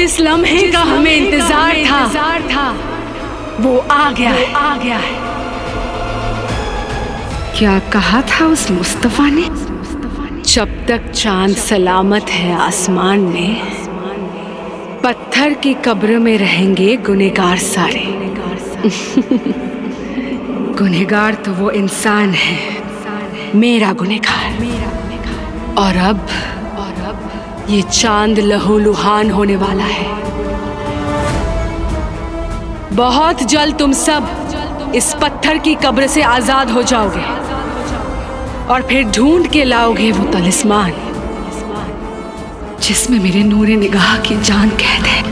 जिस लम्हे का हमें इंतज़ार था था वो आ गया है। आ गया है। क्या कहा था उस मुस्तफ़ा ने? जब तक चाँद सलामत है आसमान में पत्थर की कब्र में रहेंगे गुनेगार सारे। गुनेगार तो वो इंसान है मेरा गुनेगार और अब ये चाँद लहू लुहान होने वाला है। बहुत जल्द तुम सब इस पत्थर की कब्र से आज़ाद हो जाओगे और फिर ढूंढ के लाओगे वो तलिस्मान, जिसमें मेरे नूरे निगाह की जान कैद है।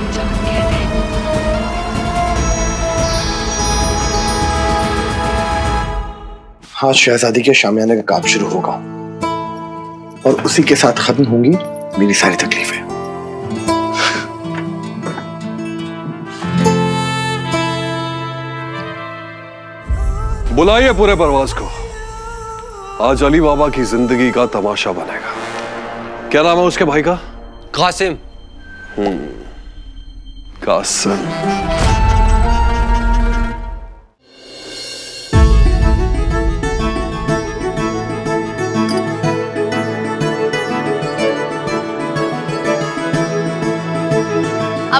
हाँ शहजादी के शामियाने का काम शुरू होगा और उसी के साथ खत्म होंगी मेरी सारी तकलीफ़। है बुलाइए पूरे परवाज को। आज अली बाबा की ज़िंदगी का तमाशा बनेगा। क्या नाम है उसके भाई का? कासिम। कासिम।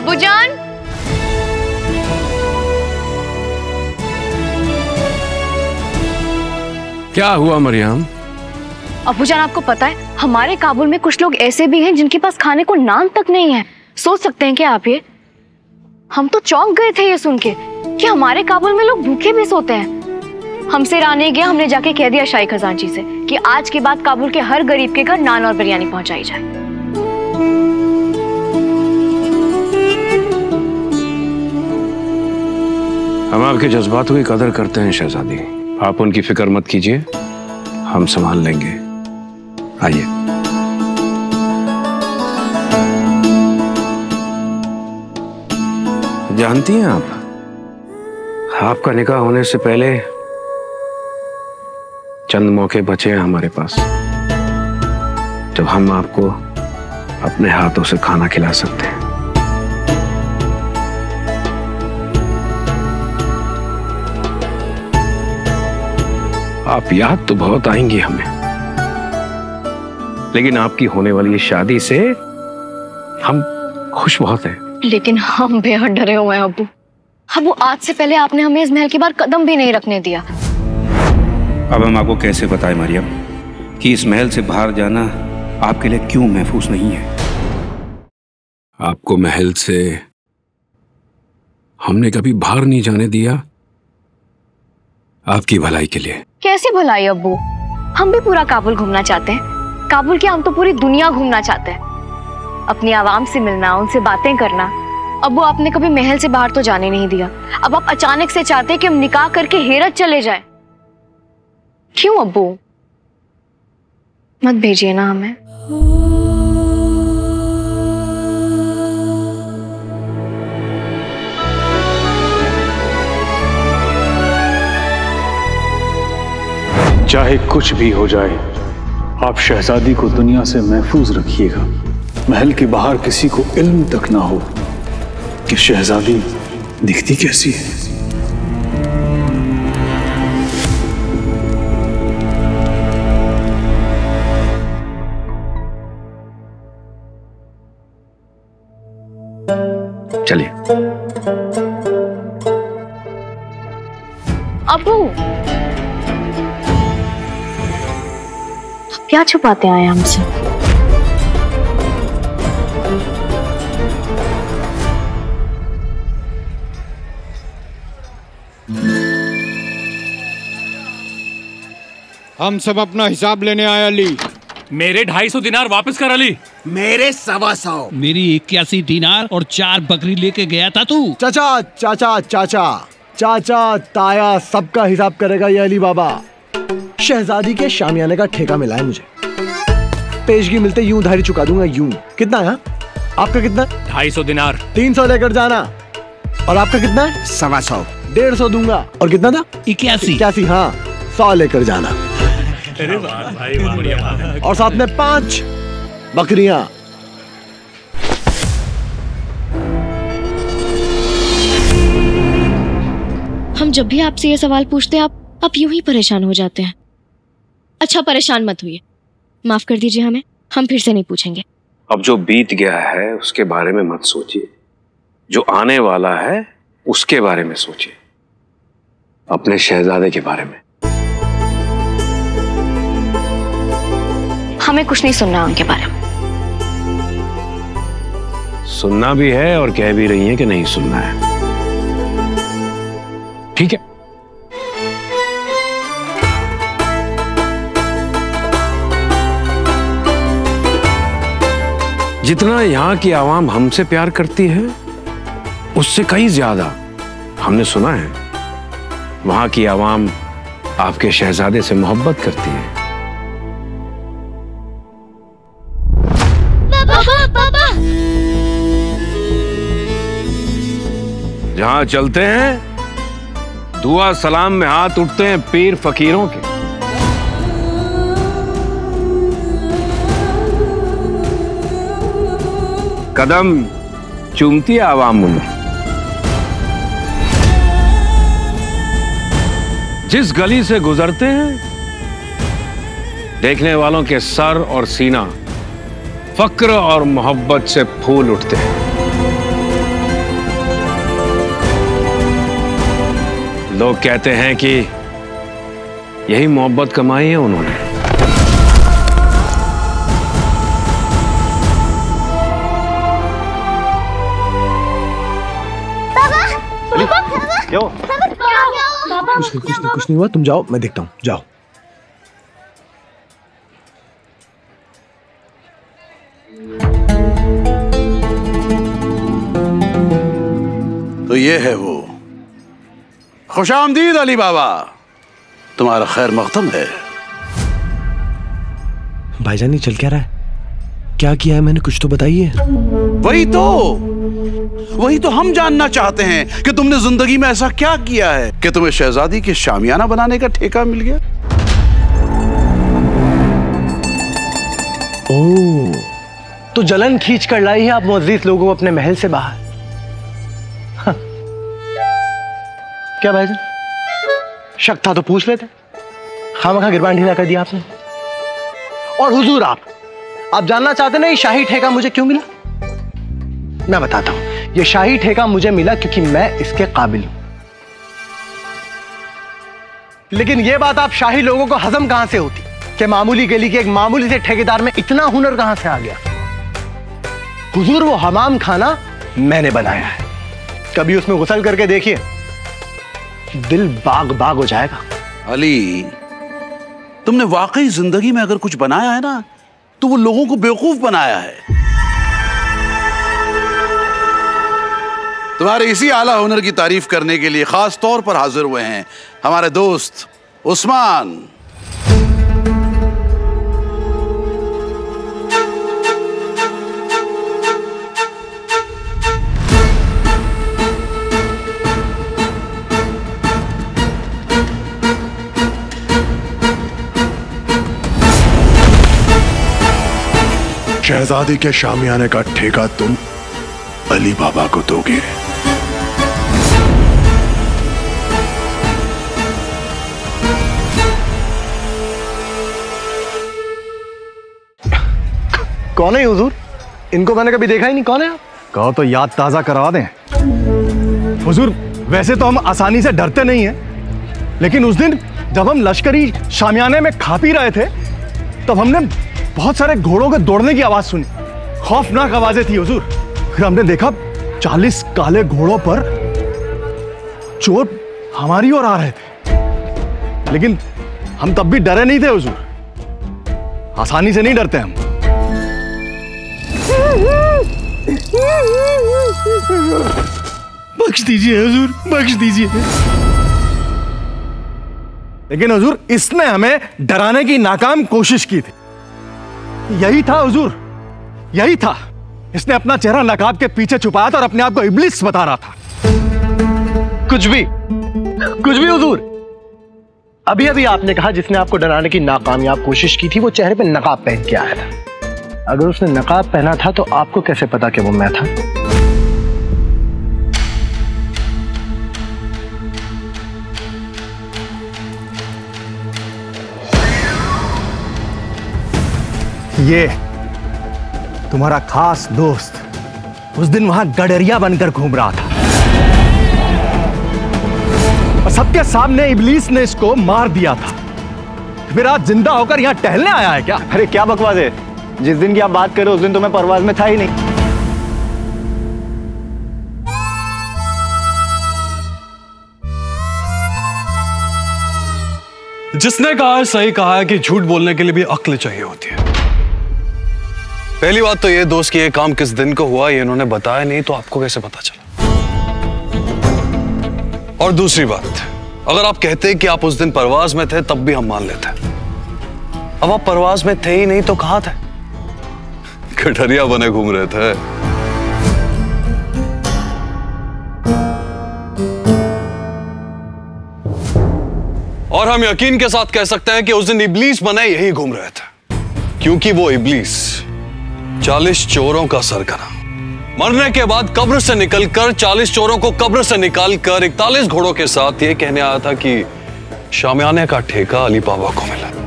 अबू जान क्या हुआ मरियम? अबू जान आपको पता है हमारे काबुल में कुछ लोग ऐसे भी हैं जिनके पास खाने को नाम तक नहीं है। सोच सकते हैं क्या आप ये हम तो चौंक गए थे ये सुन के। कि हमारे काबुल में लोग भूखे भी सोते हैं। हमसे राने गया हमने जाके कह दिया शाही खजांची से कि आज के बाद काबुल के हर गरीब के घर नान और बिरयानी पहुंचाई जाए। हम आपके जज्बातों की कदर करते हैं, शहजादी। आप उनकी फ़िक्र मत कीजिए। हम संभाल लेंगे। आइए। जानती हैं आप? आपका निकाह होने से पहले चंद मौके बचे हैं हमारे पास। जब हम आपको अपने हाथों से खाना खिला सकते हैं। आप याद तो बहुत आएँगी हमें। लेकिन आपकी होने वाली इस शादी से हम खुश बहुत हैं। लेकिन हम बेहद डरे हुए हैं अबू। अब वो आज से पहले आपने हमें इस महल के बाहर कदम भी नहीं रखने दिया। अब हम आपको कैसे बताएँ मरियम कि इस महल से बाहर जाना आपके लिए क्यों महफूज नहीं है? आपको महल से हमने कभी बाहर नहीं जाने दिया? आपकी भलाई के लिए। कैसी भलाई, अब्बू? हम भी पूरा काबुल घूमना चाहते हैं। काबुल क्या हम तो पूरी दुनिया घूमना चाहते हैं। अपनी आवाम से मिलना, उनसे बातें करना। अब्बू, आपने कभी महल से बाहर तो जाने नहीं दिया। अब आप अचानक से चाहते हैं कि हम निकाह करके हेरत चले जाएँ। क्यों, अब्बू? मत भेजिए ना हमें। चाहे कुछ भी हो जाए, आप शहजादी को दुनिया से महफूज रखिएगा। महल के बाहर किसी को इल्म तक ना हो कि शहजादी दिखती कैसी है। क्या छुपाते आए हमसे? हम सब अपना हिसाब लेने आए अली। मेरे ढाई सौ दिनार वापस कर अली। मेरे सवा सौ। मेरी इक्यासी दिनार और चार बकरी लेके गया था तू। चाचा चाचा चाचा चाचा ताया सबका हिसाब करेगा ये अली बाबा। शहजादी के शामियाने का ठेका मिला है मुझे। पेशगी मिलते यूँ उधारी चुका दूँगा यूँ। कितना है? आपका कितना? ढाई सौ दिनार। तीन सौ लेकर जाना। और आपका कितना है? सवा सौ। डेढ़ सौ दूँगा। और कितना था? इक्यासी। इक्यासी हाँ। सौ लेकर जाना। और साथ में पाँच बकरिया। हम जब भी आपसे ये सवाल पूछते हैं आप आप यूँ ही परेशान हो जाते हैं। अच्छा परेशान मत होइए। माफ़ कर दीजिए हमें हम फिर से नहीं पूछेंगे। अब जो बीत गया है उसके बारे में मत सोचिए। जो आने वाला है उसके बारे में सोचिए। अपने शहजादे के बारे में। हमें कुछ नहीं सुनना उनके बारे में। सुनना भी है और कह भी रही है कि नहीं सुनना है। ठीक है। जितना यहाँ की आवाम हमसे प्यार करती है उससे कहीं ज़्यादा हमने सुना है। वहाँ की आवाम आपके शहजादे से मोहब्बत करती है। जहाँ चलते हैं दुआ सलाम में हाथ उठते हैं पीर फकीरों के। कदम चूमती आवाम जिस गली से गुजरते हैं, देखने वालों के सर और सीना फक्र और मोहब्बत से फूल उठते हैं। लोग कहते हैं कि यही मोहब्बत कमाई है उन्होंने। क्यों? कुछ नहीं कुछ नहीं कुछ नहीं हुआ तुम जाओ मैं देखता हूँ जाओ। तो ये है वो। खुश आमदीद अली बाबा तुम्हारा खैर मकदम है। भाईजान ये चल क्या रहा है? क्या किया है? मैंने कुछ तो बताइए। वही तो। वही तो हम जानना चाहते हैं कि तुमने ज़िंदगी में ऐसा क्या किया है कि तुम्हें शहजादी के शामियाना बनाने का ठेका मिल गया? ओ तो जलन खींच कर लाई है आप मुअज्जिज लोगों को अपने महल से बाहर। हाँ। क्या भाईजान शक था तो पूछ लेते। खामखा गिरबान ढीला कर दिया आपने। और हुजूर आप आप जानना चाहते ना ये शाही ठेका मुझे क्यों मिला? मैं बताता हूँ। ये शाही ठेका मुझे मिला क्योंकि मैं इसके काबिल हूँ। लेकिन ये बात आप शाही लोगों को हजम कहाँ से होती? कि मामूली गली के एक मामूली से ठेकेदार में इतना हुनर कहाँ से आ गया? हुजूर वो हमाम खाना मैंने बनाया है। कभी उसमें गुसल करके देखिए। दिल बाग बाग हो जाएगा। अली, तुमने वाकई ज़िंदगी में अगर कुछ बनाया है ना तो वो लोगों को बेवकूफ़ बनाया है। तुम्हारे इसी आला हुनर की तारीफ़ करने के लिए खास तौर पर हाजिर हुए हैं हमारे दोस्त उस्मान। शहजादी के शामियाने का ठेका तुम अली बाबा को दोगे। कौन है हुजूर? इनको मैंने कभी देखा ही नहीं। कौन है आप? कहो तो याद ताज़ा करवा दें। हुजूर, वैसे तो हम आसानी से डरते नहीं हैं। लेकिन उस दिन जब हम लश्करी शामियाने में खा पी रहे थे, तब हमने बहुत सारे घोड़ों के दौड़ने की आवाज़ सुनी। खौफनाक आवाज़ें थी हुजूर। फिर हमने देखा, चालीस काले घोड़ों पर चोर हमारी ओर आ रहे थे। लेकिन हम तब भी डरे नहीं थे हुजूर। आसानी से नहीं डरते हम। बख्श दीजिए हुजूर, बख्श दीजिए। लेकिन हजूर, इसने हमें डराने की नाकाम कोशिश की थी। यही था हजूर, यही था। इसने अपना चेहरा नकाब के पीछे छुपाया था और अपने आप को इब्लिस बता रहा था। कुछ भी कुछ भी हजूर। अभी अभी आपने कहा जिसने आपको डराने की नाकामयाब कोशिश की थी, वो चेहरे पे नकाब पहन के आया था अगर उसने नकाब पहना था तो आपको कैसे पता कि वो मैं था? ये तुम्हारा खास दोस्त उस दिन वहाँ गडरिया बनकर घूम रहा था। और सबके सामने इबलीस ने इसको मार दिया था। फिर आज ज़िंदा होकर यहाँ टहलने आया है क्या? अरे क्या बकवास है? जिस दिन की आप बात कर रहे हो उस दिन तो मैं परवाज में था ही नहीं। जिसने कहा है सही कहा है कि झूठ बोलने के लिए भी अक्ल चाहिए होती है। पहली बात तो ये दोस्त कि ये काम किस दिन को हुआ ये इन्होंने बताया नहीं तो आपको कैसे पता चला? और दूसरी बात अगर आप कहते कि आप उस दिन परवाज में थे तब भी हम मान लेते। अब आप परवाज में थे ही नहीं तो कहाँ थे? कटरिया बने घूम रहे थे। और हम यकीन के साथ कह सकते हैं कि उस दिन इबलीस बने यही घूम रहे थे। क्योंकि वो इबलीस चालीस चोरों का सरगना। मरने के बाद कब्र से निकलकर चालीस चोरों को कब्र से निकालकर इकतालीस घोड़ों के साथ ये कहने आया था कि शामियाने का ठेका अली बाबा को मिला।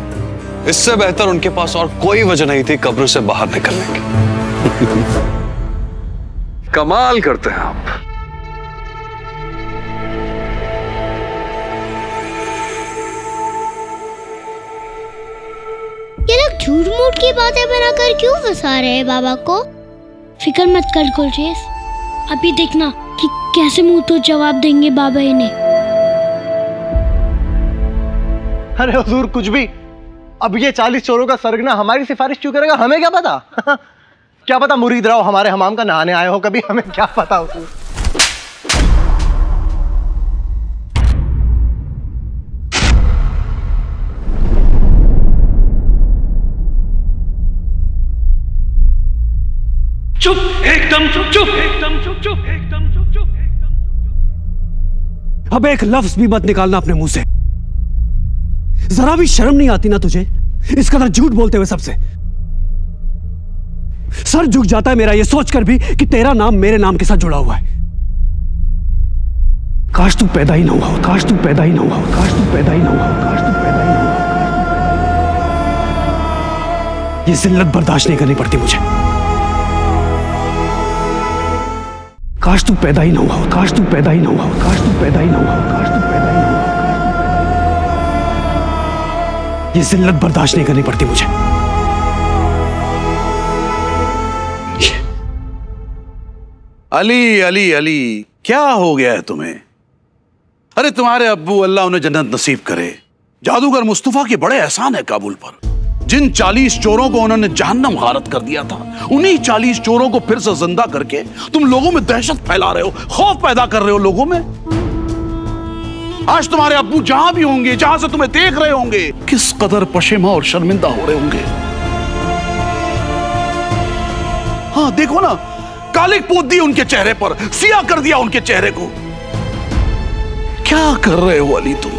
इससे बेहतर उनके पास और कोई वजह नहीं थी कब्र से बाहर निकलने की। कमाल करते हैं आप। ये लोग झूठ मूठ की बातें बनाकर क्यों फंसा रहे हैं बाबा को? फ़िक्र मत कर गुलरेज अभी देखना कि कैसे मुँह तो जवाब देंगे बाबा इन्हें। अरे हुजूर कुछ भी अब ये चालीस चोरों का सरगना हमारी सिफारिश क्यों करेगा? हमें क्या पता? क्या पता मुरीद राव हमारे हमाम का नहाने आए हो कभी? हमें क्या पता हुजूर चुप एकदम चुप चुप एकदम चुप चुप एकदम चुप चुप। अब एक लफ्ज भी मत निकालना अपने मुँह से। जरा भी शर्म नहीं आती ना तुझे इस कदर झूठ बोलते हुए सबसे सर झुक जाता है मेरा ये सोचकर भी कि तेरा नाम मेरे नाम के साथ जुड़ा हुआ है काश तू पैदा ही ना हुआ हो, काश तू पैदा ही ना हुआ हो, काश तू पैदा ही ना हुआ हो, काश तू पैदा ही ना हुआ हो, तू ही हो। ये जिल्लत बर्दाश्त नहीं करनी पड़ती मुझे काश तू पैदा ही ना हुआ हो, काश तू पैदा ही ना हुआ हो, काश तू पैदा ही ना हुआ काश तू ये जिल्लत बर्दाश्त नहीं करनी पड़ती मुझे। अली अली अली, क्या हो गया है तुम्हें? अरे तुम्हारे अब्बू अल्लाह उन्हें जन्नत नसीब करे। जादूगर मुस्तफ़ा के बड़े एहसान है काबुल पर। जिन चालीस चोरों को उन्होंने जहन्नम गारत कर दिया था, उन्हीं चालीस चोरों को फिर से ज़िंदा करके तुम लोगों में दहशत फैला रहे हो, खौफ पैदा कर रहे हो लोगों में। आज तुम्हारे अबू जहाँ भी होंगे, जहाँ से तुम्हें देख रहे होंगे, किस कदर पशेमा और शर्मिंदा हो रहे होंगे। हाँ देखो ना कालिक पोत दी उनके चेहरे पर, सिया कर दिया उनके चेहरे को। क्या कर रहे हो अली तुम?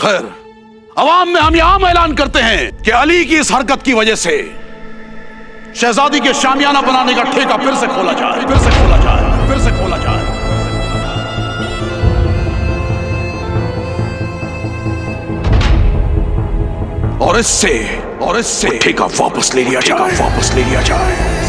खैर, अवाम में हम यहाँ ऐलान करते हैं कि अली की इस हरकत की वजह से शहजादी के शामियाना बनाने का ठेका फिर से खोला जाए, फिर से खोला जाए। और इससे और इससे ठेका वापस ले लिया जाए। वापस ले लिया जाए।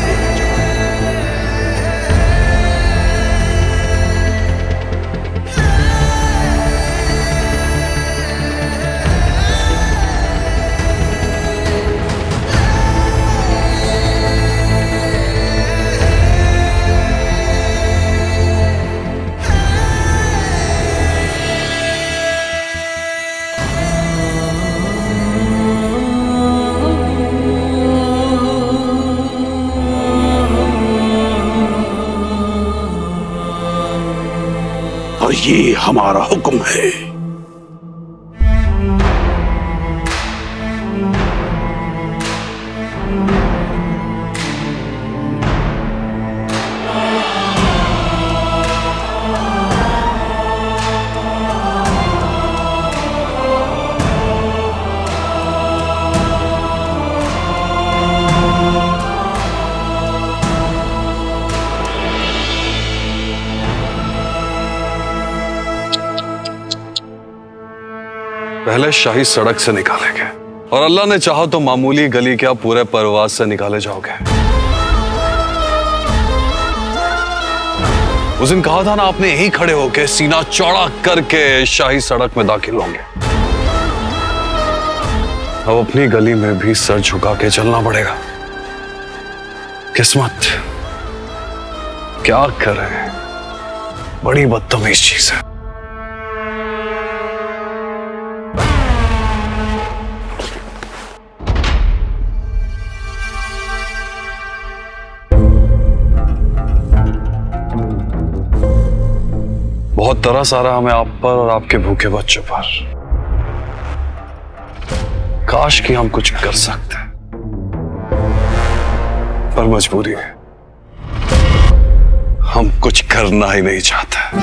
हमारा हुक्म है। पहले शाही सड़क से निकालेंगे। और अल्लाह ने चाहा तो मामूली गली क्या पूरे परवास से निकाले जाओगे। उस दिन कहा था ना, आपने यही खड़े होके सीना चौड़ा करके शाही सड़क में दाखिल होंगे। अब अपनी गली में भी सर झुका के चलना पड़ेगा। किस्मत, क्या करें? बड़ी बदतमीज चीज़ है। बहुत तरस आ रहा हमें आप पर और आपके भूखे बच्चों पर। काश कि हम कुछ कर सकते। पर मजबूरी है। हम कुछ करना ही नहीं चाहते।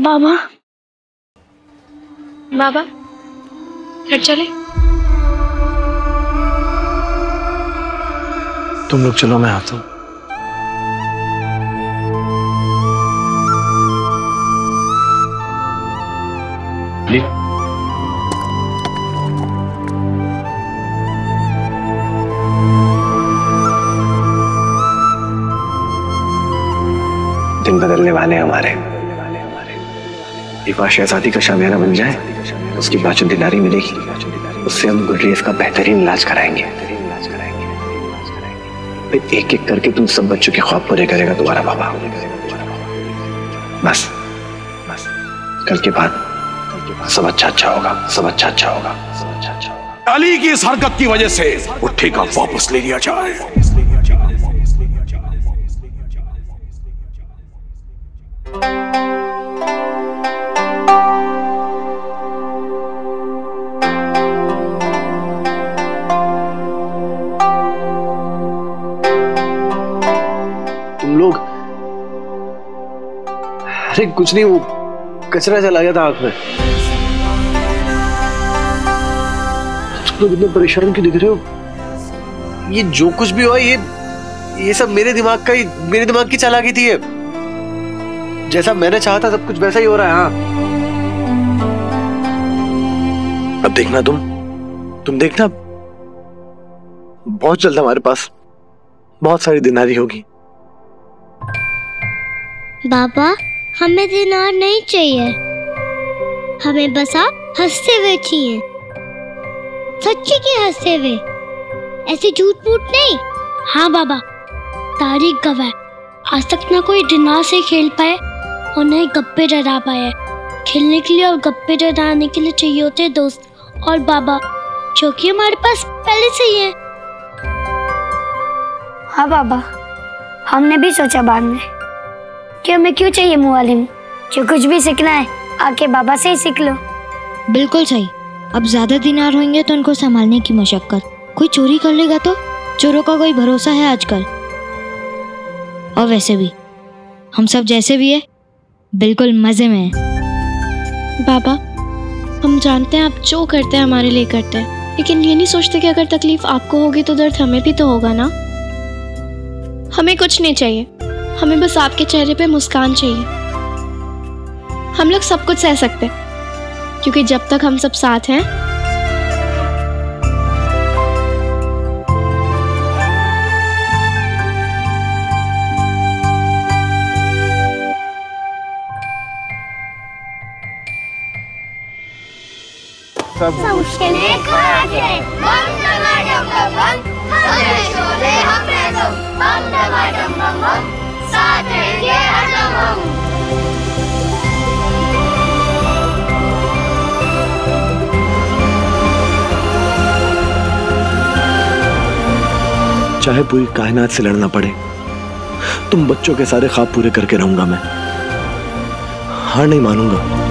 बाबा बाबा चले? तुम लोग चलो, मैं आता हूँ। दिन बदलने वाले हमारे। एक बार शहजादी का शामियाना बन जाए, उसकी नारी मिलेगी, उससे हम गुडरेज का बेहतरीन इलाज कराएँगे। फिर एक एक करके तुम सब बच्चों के ख्वाब पूरे करेगा तुम्हारा बाबा। बस बस। कल के बाद सब अच्छा अच्छा होगा सब अच्छा अच्छा होगा सब अच्छा अच्छा होगा। अली की इस हरकत की वजह से उठे का वापस ले लिया जाए। अरे कुछ नहीं, वो कचरा चला गया था आँख में। तुम लोग इतने परेशान क्यों दिख रहे हो? ये जो कुछ भी हुआ, ये ये सब मेरे दिमाग का ही, मेरे दिमाग की चालाकी थी ये। जैसा मैंने चाहा था, सब कुछ वैसा ही हो रहा है हाँ। अब देखना तुम। तुम देखना, बहुत जल्द हमारे पास बहुत सारी दिनारी होगी। बाबा? हमें दिनार नहीं चाहिए। हमें बस आप हँसते हुए चाहिए। सच्ची के हँसते हुए। ऐसे झूठ मूठ नहीं। हाँ बाबा, तारीख गवाह आज तक ना कोई डिनार से खेल पाए और न ही गप्पे डरा पाए। खेलने के लिए और गप्पे डराने के लिए चाहिए होते दोस्त और बाबा, जो कि हमारे पास पहले से ही है। हाँ बाबा, हमने भी सोचा बाद में। कि हमें क्यों चाहिए मुआलिम? जो कुछ भी सीखना है आके बाबा से ही सीख लो। बिल्कुल सही। अब ज़्यादा दिनार होंगे तो उनको संभालने की मशक्कत। कोई चोरी कर लेगा तो? चोरों का कोई भरोसा है आजकल? और वैसे भी हम सब जैसे भी है बिल्कुल मज़े में हैं। बाबा हम जानते हैं आप जो करते हैं हमारे लिए करते हैं। लेकिन ये नहीं सोचते कि अगर तकलीफ़ आपको होगी तो दर्द हमें भी तो होगा ना? हमें कुछ नहीं चाहिए। हमें बस आपके चेहरे पे मुस्कान चाहिए। हम लोग सब कुछ सह सकते क्योंकि जब तक हम सब साथ हैं, सब बम बम बम तुम बम बम बम चाहे पूरी कायनात से लड़ना पड़े, तुम बच्चों के सारे ख्वाब पूरे करके रहूँगा मैं। हार नहीं मानूँगा।